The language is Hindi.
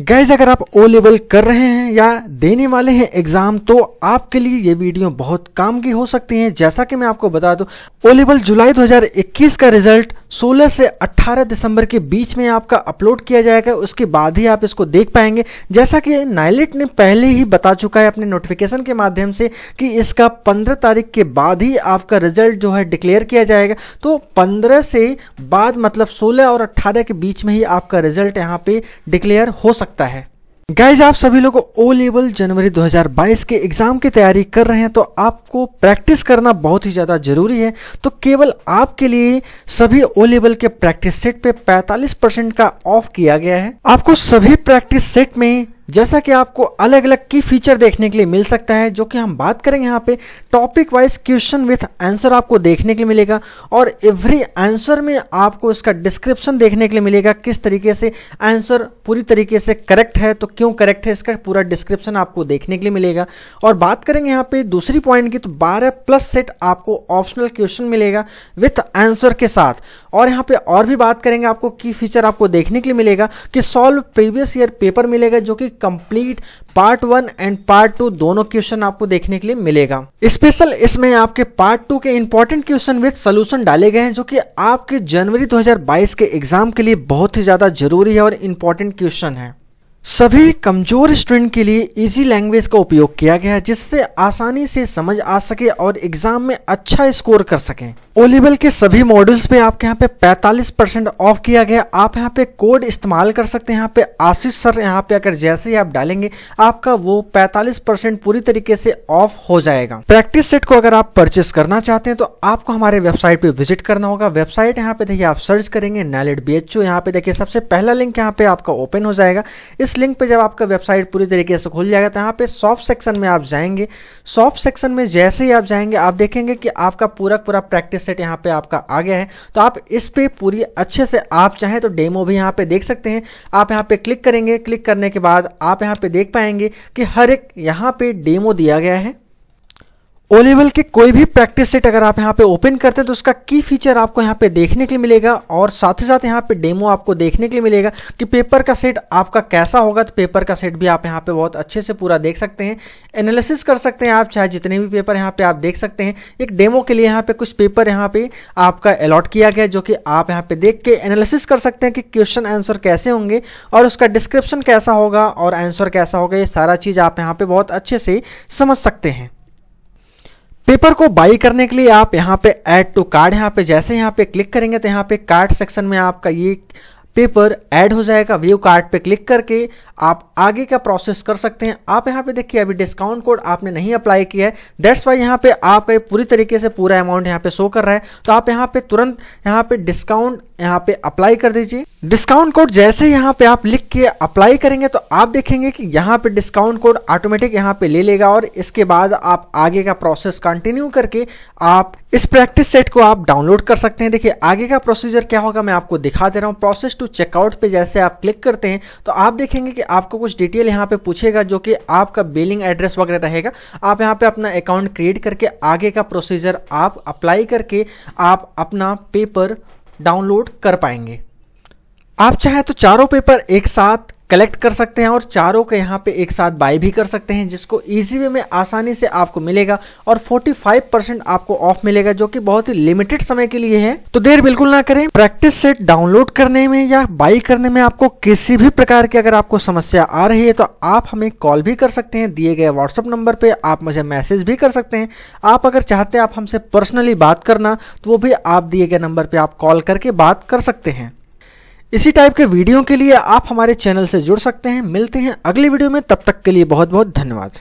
गैज अगर आप ओ लेवल कर रहे हैं या देने वाले हैं एग्ज़ाम तो आपके लिए ये वीडियो बहुत काम की हो सकती है। जैसा कि मैं आपको बता दूँ ओ लेवल जुलाई 2021 का रिज़ल्ट 16 से 18 दिसंबर के बीच में आपका अपलोड किया जाएगा, उसके बाद ही आप इसको देख पाएँगे। जैसा कि नाइलेट ने पहले ही बता चुका है अपने नोटिफिकेशन के माध्यम से कि इसका 15 तारीख के बाद ही आपका रिज़ल्ट जो है डिक्लेयर किया जाएगा। तो 15 से बाद मतलब 16 और 18 के बीच में ही आपका रिज़ल्ट यहाँ पे डिक्लेयर हो सकता है। गाइज़ आप सभी लोग ओ लेवल जनवरी 2022 के एग्ज़ाम की तैयारी कर रहे हैं तो आपको प्रैक्टिस करना बहुत ही ज़्यादा ज़रूरी है। तो केवल आपके लिए सभी ओ लेवल के प्रैक्टिस सेट पे 45 परसेंट का ऑफ़ किया गया है। आपको सभी प्रैक्टिस सेट में जैसा कि आपको अलग अलग की फीचर देखने के लिए मिल सकता है, जो कि हम बात करेंगे यहाँ पे। Topic wise question with answer आपको देखने के लिए मिलेगा, और एवरी आंसर में आपको इसका डिस्क्रिप्शन देखने के लिए मिलेगा, किस तरीके से आंसर पूरी तरीके से करेक्ट है तो क्यों करेक्ट है, इसका पूरा डिस्क्रिप्शन आपको देखने के लिए मिलेगा। और बात करेंगे यहाँ पे दूसरी पॉइंट की तो बारह प्लस सेट आपको ऑप्शनल क्वेश्चन मिलेगा विथ आंसर के साथ। और यहाँ पे और भी बात करेंगे आपको की फीचर आपको देखने के लिए मिलेगा कि सॉल्व प्रीवियस ईयर पेपर मिलेगा, जो कि complete part one and part two दोनों क्वेश्चन आपको देखने के लिए मिलेगा। स्पेशल इसमें आपके पार्ट टू के इंपॉर्टेंट क्वेश्चन विद सोल्यूशन डाले गए हैं, जो कि आपके जनवरी 2022 के एग्ज़ाम के लिए बहुत ही ज़्यादा ज़रूरी है और इंपॉर्टेंट क्वेश्चन है। सभी कमज़ोर स्टूडेंट के लिए इजी लैंग्वेज का उपयोग किया गया है, जिससे आसानी से समझ आ सके और एग्ज़ाम में अच्छा स्कोर कर सकें। ओ लेवल के सभी मॉड्यूल्स पे आपके यहाँ पे 45 परसेंट ऑफ़ किया गया। आप यहाँ पे कोड इस्तेमाल कर सकते हैं। यहाँ पे आशीष सर यहाँ पे अगर जैसे ही आप डालेंगे, आपका वो 45 परसेंट पूरी तरीके से ऑफ़ हो जाएगा। प्रैक्टिस सेट को अगर आप परचेस करना चाहते हैं तो आपको हमारे वेबसाइट पे विज़िट करना होगा। वेबसाइट यहाँ पे देखिए, आप सर्च करेंगे नैलेट बी एच यहाँ पे देखिए, सबसे पहला लिंक यहाँ पे आपका ओपन हो जाएगा। इस लिंक पे जब आपका वेबसाइट पूरी तरीके से खुल जाएगा तो यहाँ पे सॉफ्ट सेक्शन में आप जाएँगे। सॉफ्ट सेक्शन में जैसे ही आप जाएँगे, आप देखेंगे कि आपका पूरा पूरा प्रैक्टिस सेट यहाँ पे आपका आ गया है। तो आप इस पर पूरी अच्छे से आप चाहें तो डेमो भी यहाँ पे देख सकते हैं। आप यहाँ पे क्लिक करेंगे। क्लिक करने के बाद आप यहाँ पे देख पाएँगे कि हर एक यहाँ पे डेमो दिया गया है। ओ लेवल के कोई भी प्रैक्टिस सेट अगर आप यहाँ पे ओपन करते हैं तो उसका की फीचर आपको यहाँ पे देखने के लिए मिलेगा और साथ ही साथ यहाँ पे डेमो आपको देखने के लिए मिलेगा कि पेपर का सेट आपका कैसा होगा। तो पेपर का सेट भी आप यहाँ पे बहुत अच्छे से पूरा देख सकते हैं एनालिसिस कर सकते हैं आप, चाहे जितने भी पेपर यहाँ पे आप देख सकते हैं। एक डेमो के लिए यहाँ पे कुछ पेपर यहाँ पे आपका अलॉट किया गया, जो कि आप यहाँ पे देख के एनालिसिस कर सकते हैं कि क्वेश्चन आंसर कैसे होंगे और उसका डिस्क्रिप्शन कैसा होगा और आंसर कैसा होगा, ये सारा चीज़ आप यहाँ पे बहुत अच्छे से समझ सकते हैं। पेपर को बाई करने के लिए आप यहाँ पे ऐड टू कार्ड यहाँ पे जैसे यहाँ पे क्लिक करेंगे तो यहाँ पे कार्ड सेक्शन में आपका ये पेपर ऐड हो जाएगा। व्यू कार्ड पे क्लिक करके आप आगे का प्रोसेस कर सकते हैं। आप यहाँ पे देखिए अभी डिस्काउंट कोड आपने नहीं अप्लाई किया है। दैट्स वाई यहाँ पे आप पूरी तरीके से पूरा अमाउंट यहाँ पे शो कर रहा है। तो आप यहाँ पे तुरंत यहाँ पे डिस्काउंट यहाँ पे अप्लाई कर दीजिए। डिस्काउंट कोड जैसे यहाँ पे आप लिख के अप्लाई करेंगे तो आप देखेंगे कि यहाँ पे डिस्काउंट कोड ऑटोमेटिक यहाँ पे ले लेगा और इसके बाद आप आगे का प्रोसेस कंटिन्यू करके आप इस प्रैक्टिस सेट को आप डाउनलोड कर सकते हैं। देखिए, आगे का प्रोसीजर क्या होगा मैं आपको दिखा दे रहा हूँ। प्रोसेस टू चेकआउट पे जैसे आप क्लिक करते हैं तो आप देखेंगे कि आपको कुछ डिटेल यहाँ पे पूछेगा जो कि आपका बिलिंग एड्रेस वगैरह रहेगा। आप यहाँ पे अपना अकाउंट क्रिएट करके आगे का प्रोसीजर आप अप्लाई करके आप अपना पेपर डाउनलोड कर पाएँगे। आप चाहें तो चारों पेपर एक साथ कलेक्ट कर सकते हैं और चारों के यहाँ पे एक साथ बाय भी कर सकते हैं, जिसको इजी वे में आसानी से आपको मिलेगा और 45 परसेंट आपको ऑफ़ मिलेगा, जो कि बहुत ही लिमिटेड समय के लिए है। तो देर बिल्कुल ना करें। प्रैक्टिस सेट डाउनलोड करने में या बाई करने में आपको किसी भी प्रकार की अगर आपको समस्या आ रही है तो आप हमें कॉल भी कर सकते हैं, दिए गए व्हाट्सअप नंबर पर आप मुझे मैसेज भी कर सकते हैं। आप अगर चाहते हैं आप हमसे पर्सनली बात करना तो वो भी आप दिए गए नंबर पर आप कॉल करके बात कर सकते हैं। इसी टाइप के वीडियो के लिए आप हमारे चैनल से जुड़ सकते हैं। मिलते हैं अगली वीडियो में। तब तक के लिए बहुत बहुत धन्यवाद।